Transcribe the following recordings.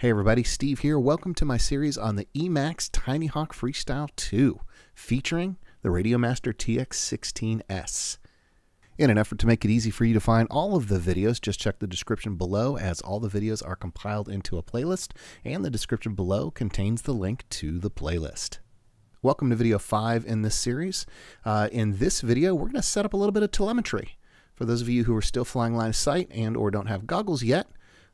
Hey everybody, Steve here. Welcome to my series on the Emax Tinyhawk Freestyle 2 featuring the Radiomaster TX16S. In an effort to make it easy for you to find all of the videos, just check the description below as all the videos are compiled into a playlist and the description below contains the link to the playlist. Welcome to video 5 in this series. Uh, in this video, we're going to set up a little bit of telemetry. For those of you who are still flying line of sight and or don't have goggles yet,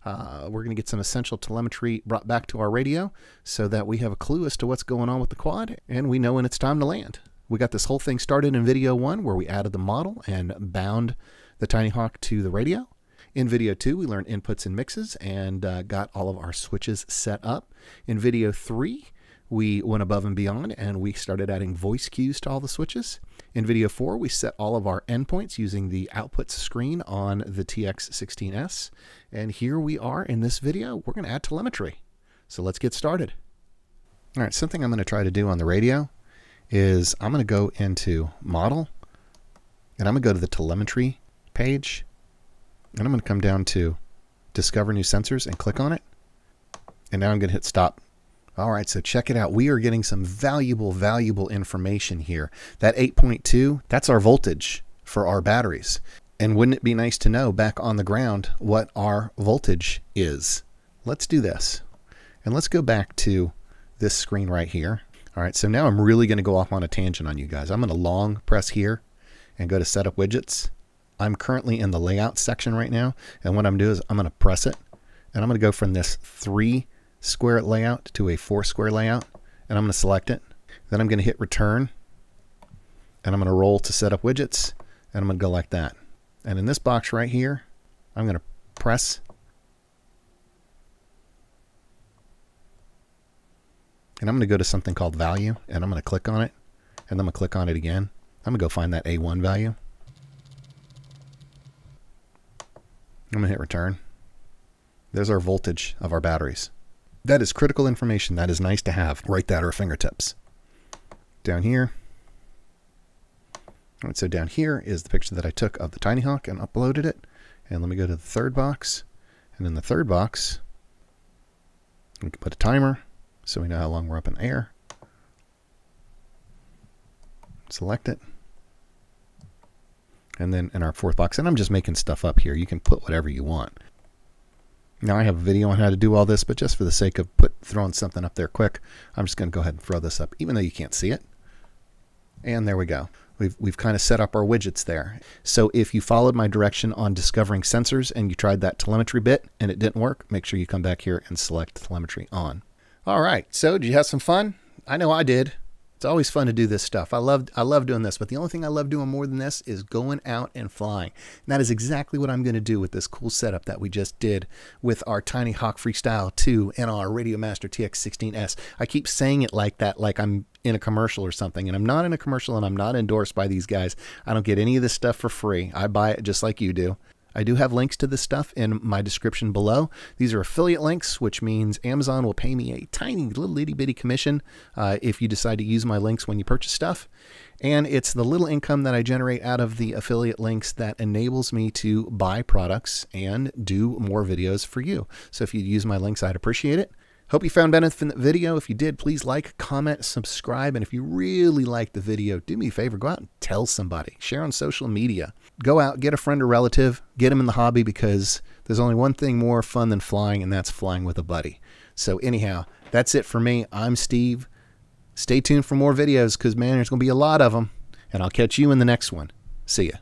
uh, we're going to get some essential telemetry brought back to our radio so that we have a clue as to what's going on with the quad and we know when it's time to land. We got this whole thing started in video one where we added the model and bound the Tinyhawk to the radio. In video two, we learned inputs and mixes and uh, got all of our switches set up. In video three, we went above and beyond and we started adding voice cues to all the switches. In video 4, we set all of our endpoints using the output screen on the TX16S. And here we are in this video, we're going to add telemetry. So let's get started. All right, something I'm going to try to do on the radio is I'm going to go into Model, and I'm going to go to the Telemetry page, and I'm going to come down to Discover New Sensors and click on it. And now I'm going to hit Stop all right, so check it out. We are getting some valuable, valuable information here. That 8.2, that's our voltage for our batteries. And wouldn't it be nice to know back on the ground what our voltage is? Let's do this. And let's go back to this screen right here. All right, so now I'm really going to go off on a tangent on you guys. I'm going to long press here and go to Setup Widgets. I'm currently in the Layout section right now. And what I'm doing is I'm going to press it. And I'm going to go from this 3 square layout to a four square layout and I'm going to select it. Then I'm going to hit return and I'm going to roll to set up widgets and I'm going to go like that. And in this box right here, I'm going to press and I'm going to go to something called value and I'm going to click on it and I'm going to click on it again. I'm going to go find that A1 value. I'm going to hit return. There's our voltage of our batteries. That is critical information. That is nice to have right at our fingertips. Down here. All right, so down here is the picture that I took of the Tinyhawk and uploaded it. And let me go to the third box. And in the third box, we can put a timer so we know how long we're up in the air. Select it. And then in our fourth box, and I'm just making stuff up here. You can put whatever you want. Now I have a video on how to do all this, but just for the sake of put throwing something up there quick, I'm just going to go ahead and throw this up, even though you can't see it. And there we go. We've, we've kind of set up our widgets there. So if you followed my direction on discovering sensors and you tried that telemetry bit and it didn't work, make sure you come back here and select telemetry on. All right, so did you have some fun? I know I did. It's always fun to do this stuff. I love I love doing this, but the only thing I love doing more than this is going out and flying. And that is exactly what I'm going to do with this cool setup that we just did with our Tinyhawk Freestyle 2 and our Radiomaster TX16S. I keep saying it like that, like I'm in a commercial or something, and I'm not in a commercial and I'm not endorsed by these guys. I don't get any of this stuff for free. I buy it just like you do. I do have links to this stuff in my description below. These are affiliate links, which means Amazon will pay me a tiny little itty bitty commission uh, if you decide to use my links when you purchase stuff. And it's the little income that I generate out of the affiliate links that enables me to buy products and do more videos for you. So if you use my links, I'd appreciate it. Hope you found benefit in the video. If you did, please like, comment, subscribe. And if you really like the video, do me a favor, go out and tell somebody. Share on social media. Go out, get a friend or relative, get them in the hobby because there's only one thing more fun than flying, and that's flying with a buddy. So anyhow, that's it for me. I'm Steve. Stay tuned for more videos because, man, there's going to be a lot of them. And I'll catch you in the next one. See ya.